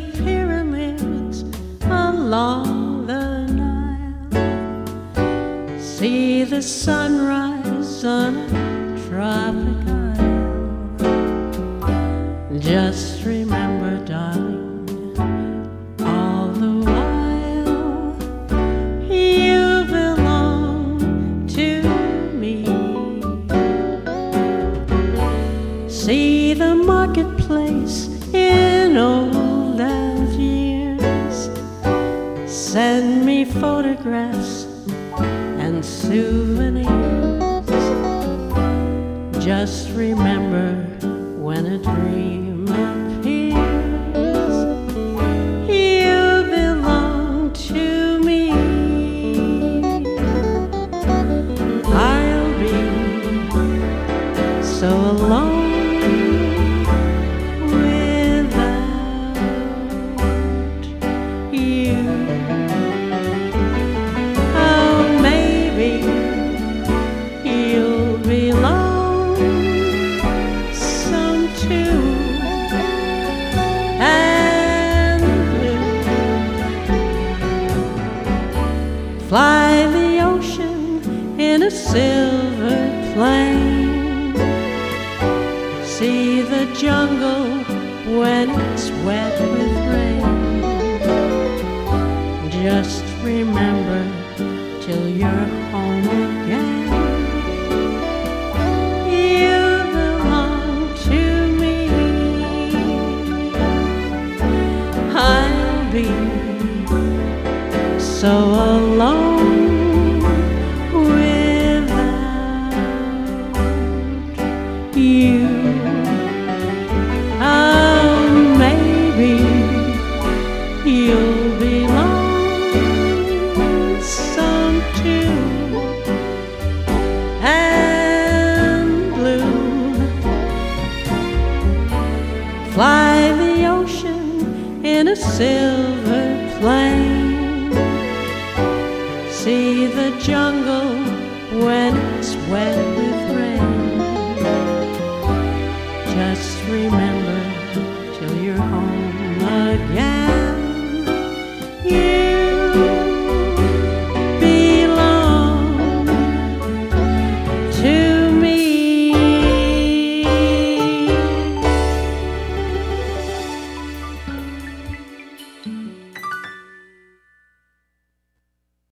the pyramids along the Nile. See the sunrise on a tropic isle. Just remember, darling, all the while you belong to me. See the marketplace in old Send me photographs and souvenirs. Just remember when a dream appears, you belong to me. I'll be so alone Fly the ocean in a silver plane. See the jungle when it's wet with rain. Just remember till you're home again. You belong to me. I'll be so alone without you. Oh, maybe you'll be lonesome too and blue. Fly the ocean in a silver jungle when it's wet with rain. Just remember till you're home again.